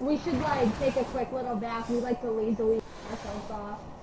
We should like take a quick little bath. We like to lazily ourselves off.